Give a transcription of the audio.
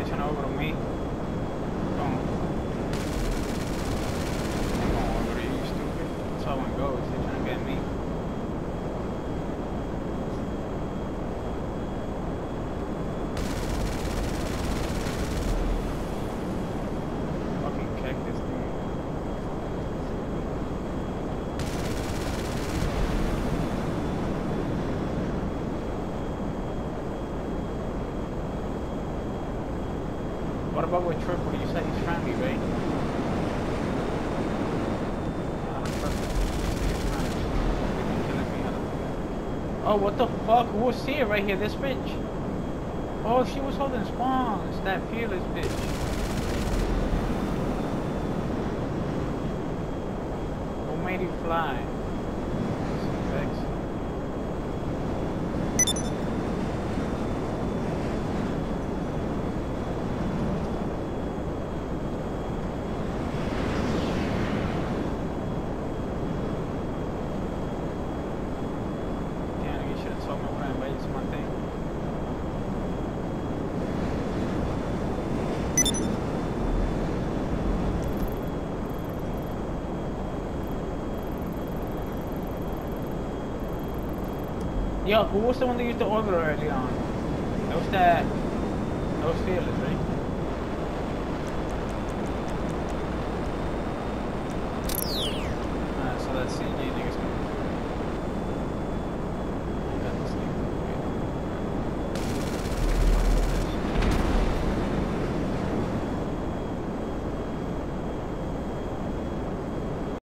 it's an over on me. Come on, what are you stupid? That's how one goes. About with Triple? You said he's friendly, right? Think. Oh, what the fuck? Who was here right here? This bitch? Oh, she was holding spawns. That fearless bitch. Who made you fly? Yo, who was the one that used the orbiter early on? That was that. That was fearless, right?